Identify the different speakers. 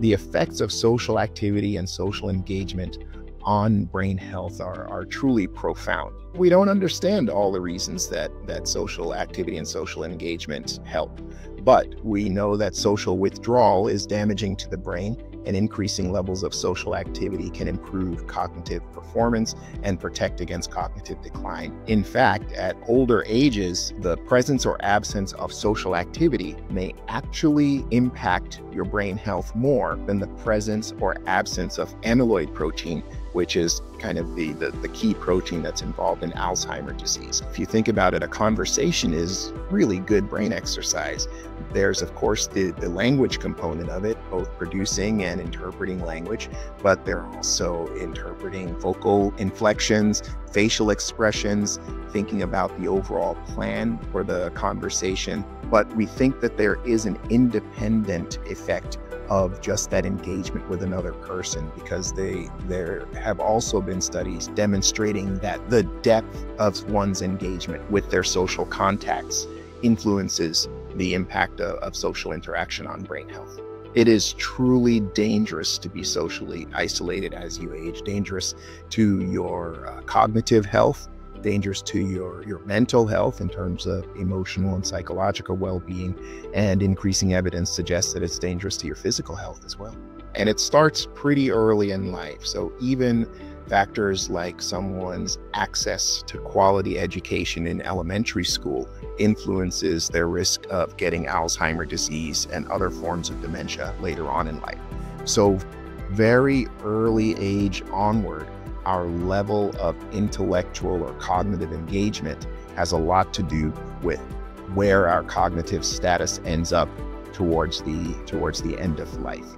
Speaker 1: the effects of social activity and social engagement on brain health are, are truly profound. We don't understand all the reasons that, that social activity and social engagement help, but we know that social withdrawal is damaging to the brain and increasing levels of social activity can improve cognitive performance and protect against cognitive decline. In fact, at older ages, the presence or absence of social activity may actually impact your brain health more than the presence or absence of amyloid protein which is kind of the, the, the, key protein that's involved in Alzheimer's disease. If you think about it, a conversation is really good brain exercise. There's, of course, the, the language component of it, both producing and interpreting language, but they're also interpreting vocal inflections, facial expressions, thinking about the overall plan for the conversation. But we think that there is an independent effect of just that engagement with another person because they there have also been studies demonstrating that the depth of one's engagement with their social contacts influences the impact of, of social interaction on brain health. It is truly dangerous to be socially isolated as you age, dangerous to your uh, cognitive health, dangerous to your, your mental health in terms of emotional and psychological well being, and increasing evidence suggests that it's dangerous to your physical health as well. And it starts pretty early in life. So even factors like someone's access to quality education in elementary school influences their risk of getting Alzheimer's disease and other forms of dementia later on in life. So, very early age onward, our level of intellectual or cognitive engagement has a lot to do with where our cognitive status ends up towards the towards the end of life.